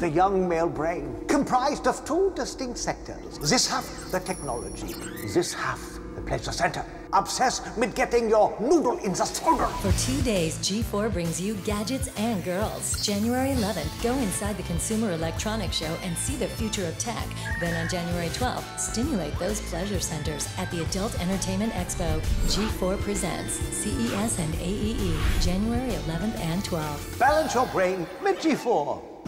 the young male brain, comprised of two distinct sectors. This half, the technology. This half, the pleasure center. Obsessed with getting your noodle in the shoulder. For two days, G4 brings you gadgets and girls. January 11th, go inside the Consumer Electronics Show and see the future of tech. Then on January 12th, stimulate those pleasure centers at the Adult Entertainment Expo. G4 presents CES and AEE, January 11th and 12th. Balance your brain with G4.